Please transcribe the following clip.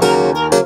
Música